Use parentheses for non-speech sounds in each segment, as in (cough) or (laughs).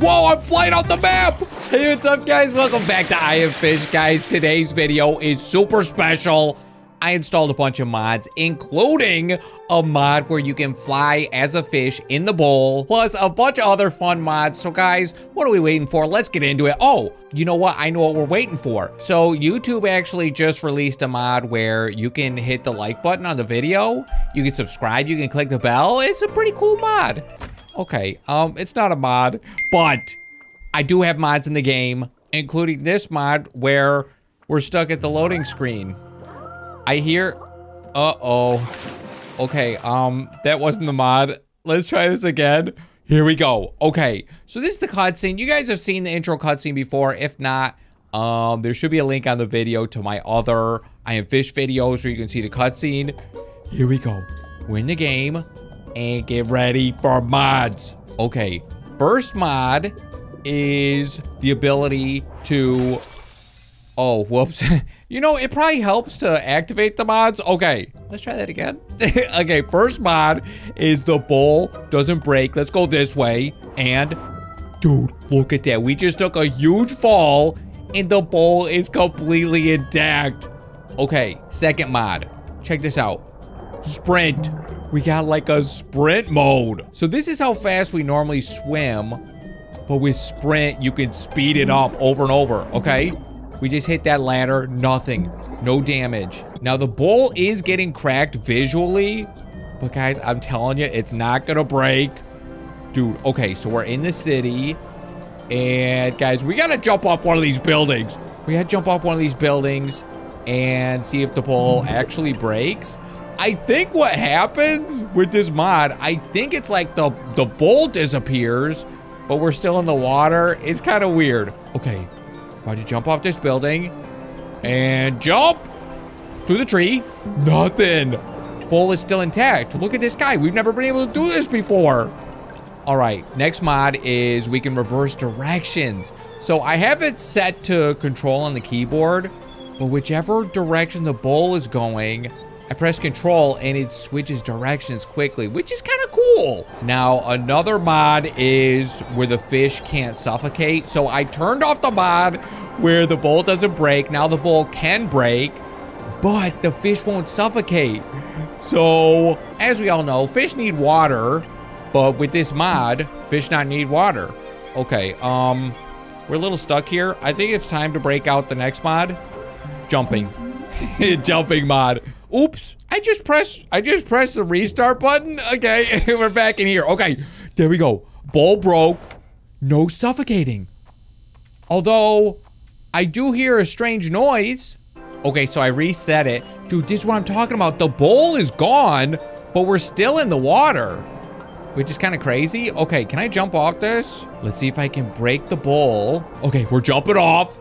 Whoa, I'm flying off the map. Hey, what's up, guys? Welcome back to I Am Fish, guys. Today's video is super special. I installed a bunch of mods, including a mod where you can fly as a fish in the bowl, plus a bunch of other fun mods. So guys, what are we waiting for? Let's get into it. Oh, you know what? I know what we're waiting for. So YouTube actually just released a mod where you can hit the like button on the video, you can subscribe, you can click the bell. It's a pretty cool mod. Okay, um, it's not a mod, but I do have mods in the game, including this mod where we're stuck at the loading screen. I hear, uh-oh. Okay, um, that wasn't the mod. Let's try this again. Here we go. Okay, so this is the cutscene. You guys have seen the intro cutscene before. If not, um, there should be a link on the video to my other I Am Fish videos where you can see the cutscene. Here we go. We're in the game and get ready for mods. Okay, first mod is the ability to Oh, whoops. (laughs) you know, it probably helps to activate the mods. Okay, let's try that again. (laughs) okay, first mod is the bowl doesn't break. Let's go this way. And, dude, look at that. We just took a huge fall and the bowl is completely intact. Okay, second mod. Check this out. Sprint. We got like a sprint mode. So this is how fast we normally swim. But with sprint, you can speed it up over and over, okay? We just hit that ladder, nothing, no damage. Now the bowl is getting cracked visually, but guys, I'm telling you, it's not gonna break. Dude, okay, so we're in the city, and guys, we gotta jump off one of these buildings. We gotta jump off one of these buildings and see if the bowl actually breaks. I think what happens with this mod, I think it's like the, the bowl disappears, but we're still in the water. It's kind of weird. Okay, about to jump off this building. And jump! Through the tree. Nothing. Bowl is still intact. Look at this guy. We've never been able to do this before. All right, next mod is we can reverse directions. So I have it set to control on the keyboard, but whichever direction the bowl is going, I press control and it switches directions quickly, which is kind of cool. Now, another mod is where the fish can't suffocate. So I turned off the mod where the bowl doesn't break. Now the bowl can break, but the fish won't suffocate. So, as we all know, fish need water, but with this mod, fish not need water. Okay, um, we're a little stuck here. I think it's time to break out the next mod. Jumping. (laughs) Jumping mod. Oops. I just pressed, I just pressed the restart button. Okay, (laughs) we're back in here. Okay, there we go. Bowl broke. No suffocating. Although, I do hear a strange noise. Okay, so I reset it. Dude, this is what I'm talking about. The bowl is gone, but we're still in the water. Which is kind of crazy. Okay, can I jump off this? Let's see if I can break the bowl. Okay, we're jumping off.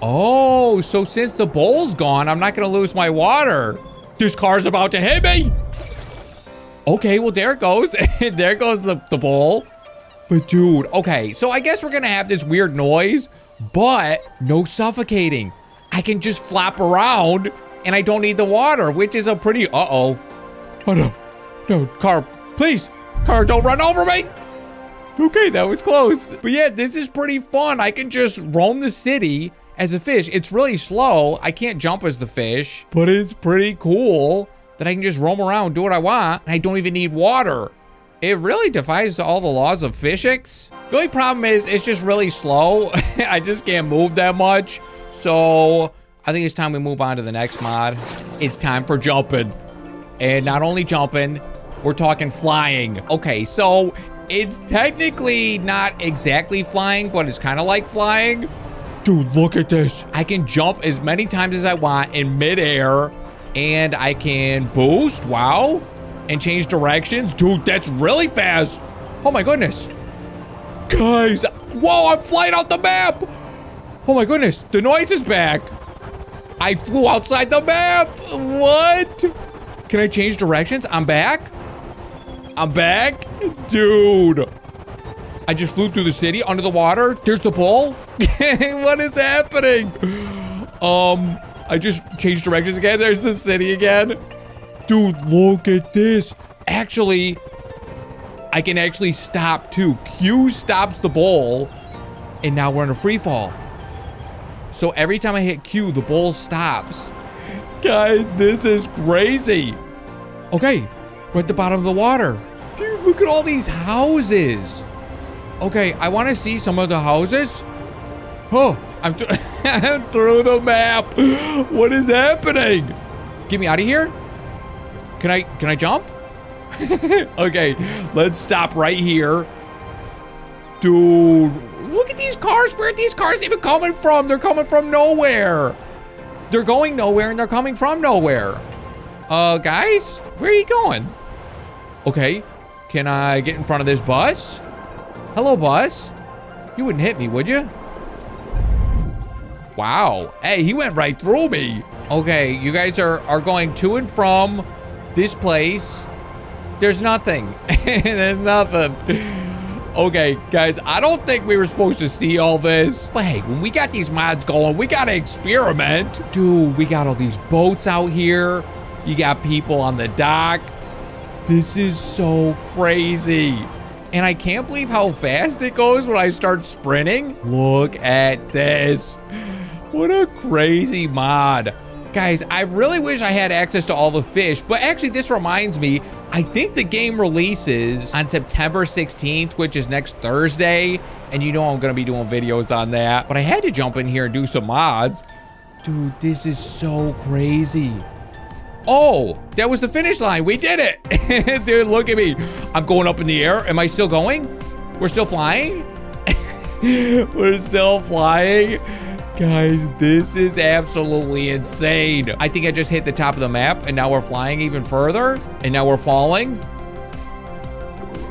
Oh, so since the bowl's gone, I'm not gonna lose my water. This car's about to hit me. Okay, well, there it goes. (laughs) there goes the, the bowl. But dude, okay, so I guess we're gonna have this weird noise, but no suffocating. I can just flap around and I don't need the water, which is a pretty, uh-oh. Oh uh, no, no, car, please, car, don't run over me. Okay, that was close. But yeah, this is pretty fun. I can just roam the city as a fish. It's really slow. I can't jump as the fish, but it's pretty cool that I can just roam around, do what I want, and I don't even need water. It really defies all the laws of physics. The only problem is it's just really slow. (laughs) I just can't move that much. So I think it's time we move on to the next mod. It's time for jumping. And not only jumping, we're talking flying. Okay, so it's technically not exactly flying, but it's kind of like flying. Dude, look at this. I can jump as many times as I want in midair and I can boost, wow, and change directions. Dude, that's really fast. Oh my goodness. Guys, whoa, I'm flying out the map. Oh my goodness, the noise is back. I flew outside the map. What? Can I change directions? I'm back. I'm back. Dude. I just flew through the city under the water. There's the ball. (laughs) what is happening? Um, I just changed directions again. There's the city again. Dude, look at this. Actually, I can actually stop too. Q stops the ball, and now we're in a free fall. So every time I hit Q, the ball stops. Guys, this is crazy. Okay, we're at the bottom of the water. Dude, look at all these houses. Okay, I want to see some of the houses. Oh, I'm, (laughs) I'm through the map. What is happening? Get me out of here. Can I, can I jump? (laughs) okay, let's stop right here. Dude, look at these cars. Where are these cars even coming from? They're coming from nowhere. They're going nowhere and they're coming from nowhere. Uh, guys, where are you going? Okay, can I get in front of this bus? Hello, boss. You wouldn't hit me, would you? Wow. Hey, he went right through me. Okay, you guys are, are going to and from this place. There's nothing. (laughs) There's nothing. Okay, guys, I don't think we were supposed to see all this. But hey, when we got these mods going, we gotta experiment. Dude, we got all these boats out here. You got people on the dock. This is so crazy. And I can't believe how fast it goes when I start sprinting. Look at this. What a crazy mod. Guys, I really wish I had access to all the fish, but actually this reminds me, I think the game releases on September 16th, which is next Thursday, and you know I'm gonna be doing videos on that, but I had to jump in here and do some mods. Dude, this is so crazy. Oh, that was the finish line. We did it. (laughs) Dude, look at me. I'm going up in the air. Am I still going? We're still flying? (laughs) We're still flying. Guys, this is absolutely insane. I think I just hit the top of the map and now we're flying even further and now we're falling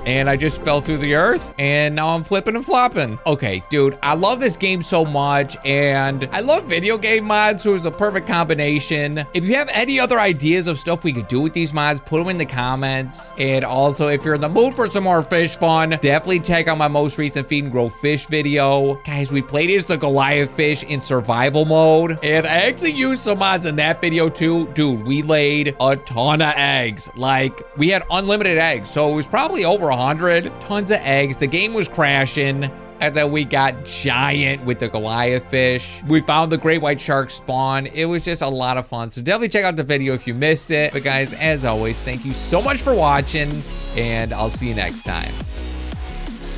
and I just fell through the earth and now I'm flipping and flopping. Okay, dude, I love this game so much and I love video game mods, so it's the perfect combination. If you have any other ideas of stuff we could do with these mods, put them in the comments. And also, if you're in the mood for some more fish fun, definitely check out my most recent Feed and Grow Fish video. Guys, we played as the Goliath fish in survival mode and I actually used some mods in that video too. Dude, we laid a ton of eggs. Like, we had unlimited eggs, so it was probably over 100. Tons of eggs. The game was crashing. And then we got giant with the Goliath fish. We found the great white shark spawn. It was just a lot of fun. So definitely check out the video if you missed it. But guys, as always, thank you so much for watching. And I'll see you next time.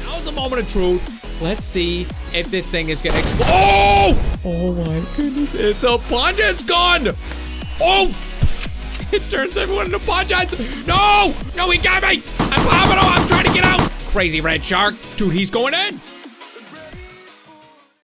Now's the moment of truth. Let's see if this thing is gonna explode. Oh! Oh my goodness, it's a Punch gun! Oh! (laughs) It turns everyone into Punch No! No, he got me! I'm, I'm, I'm trying to get out! Crazy red shark. Dude, he's going in!